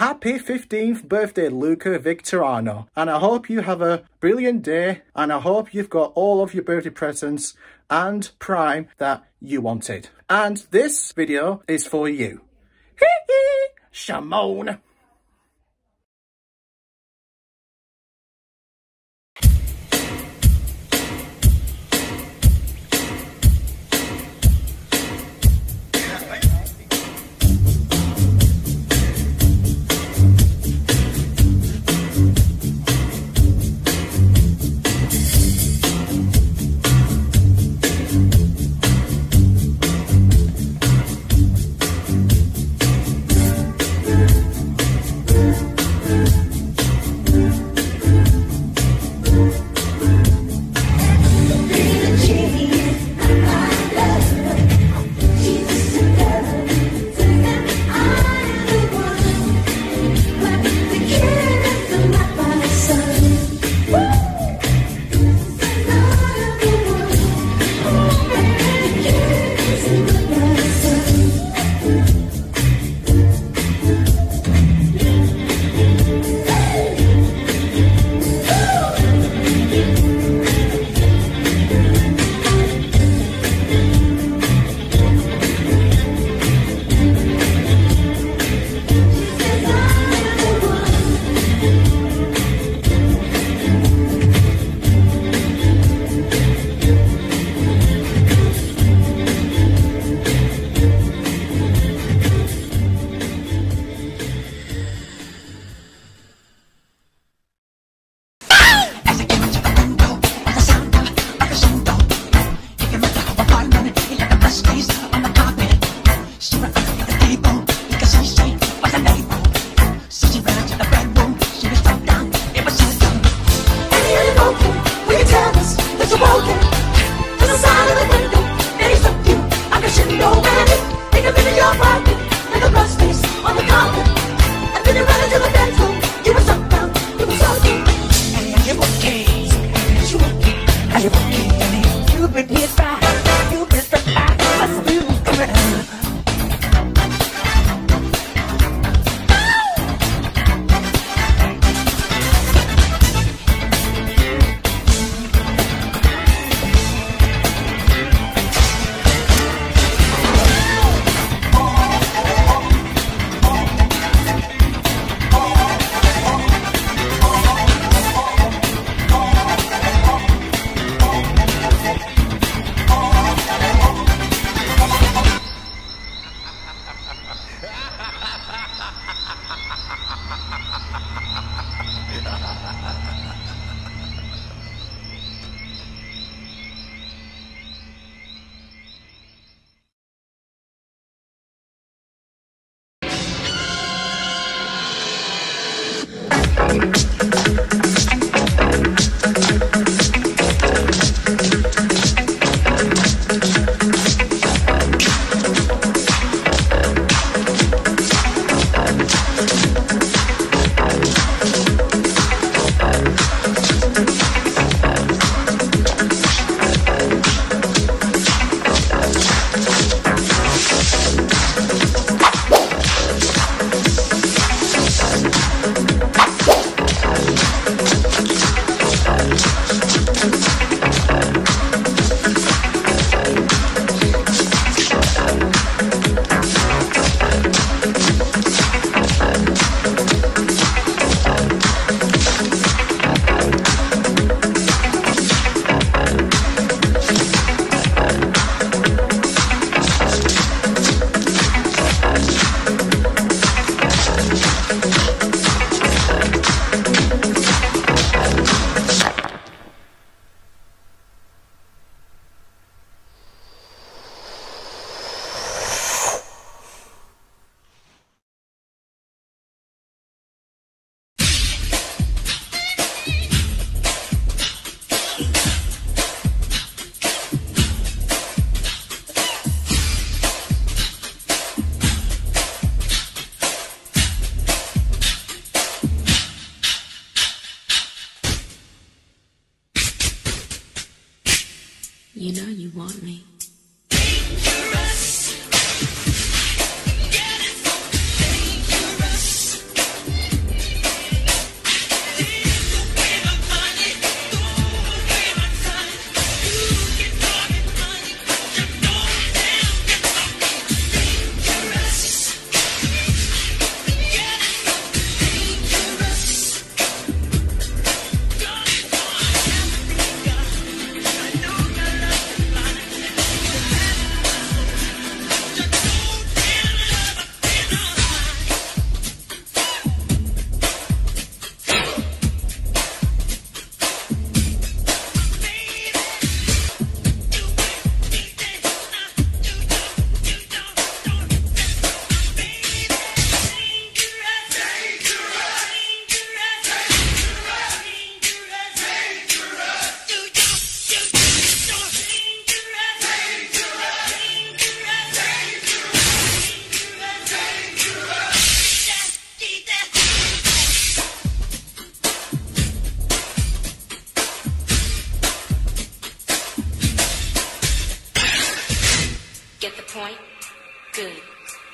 Happy 15th birthday, Luca Vetrano. And I hope you have a brilliant day. And I hope you've got all of your birthday presents and Prime that you wanted. And this video is for you. Hee hee! Shimon! ha ha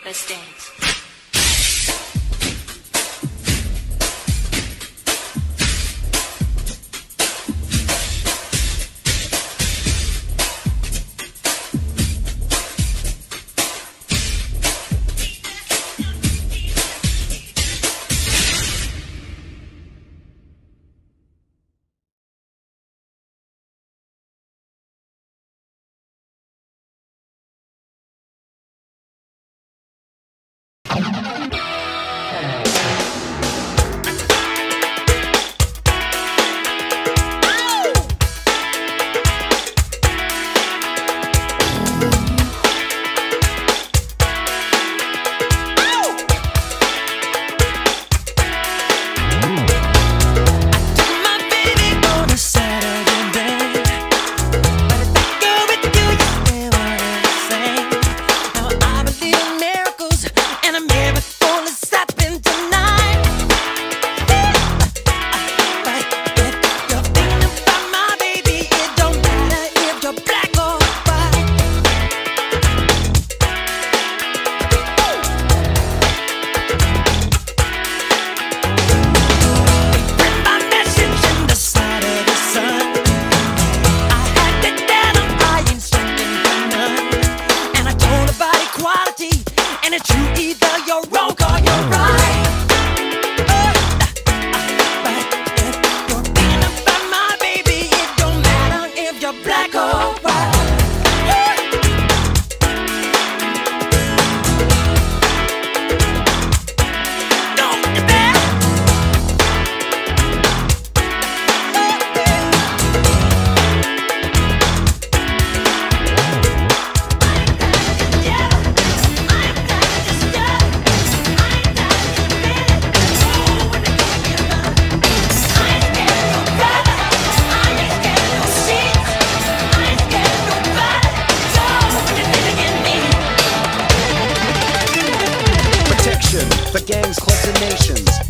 mistakes.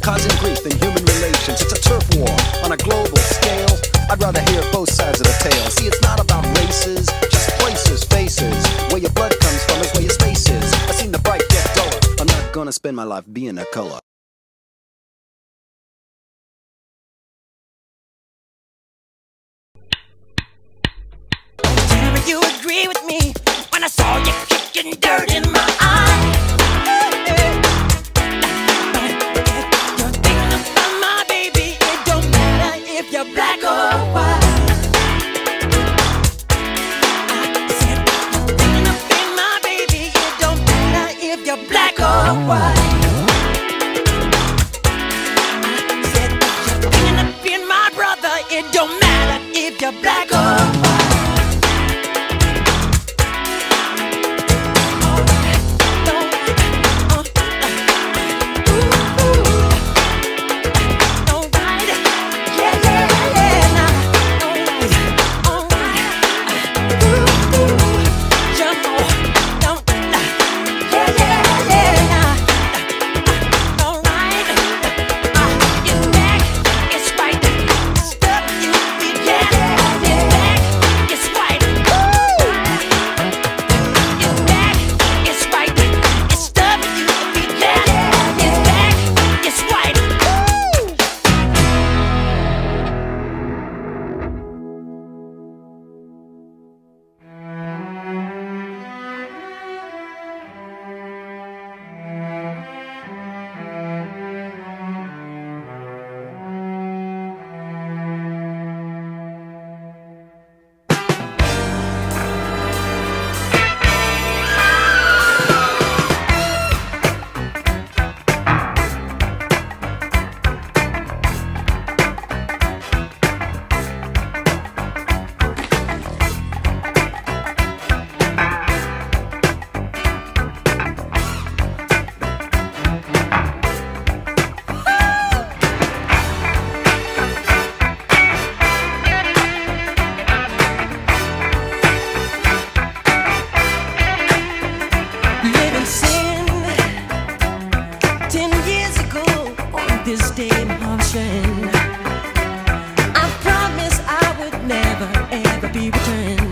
causing grief in human relations. It's a turf war on a global scale. I'd rather hear both sides of the tale. See, it's not about races, just places, faces. Where your blood comes from is where your space is. I've seen the bright get duller. I'm not gonna spend my life being a color. you agree with me when I saw you kicking dirt in my eyes. I promise I would never ever be returned.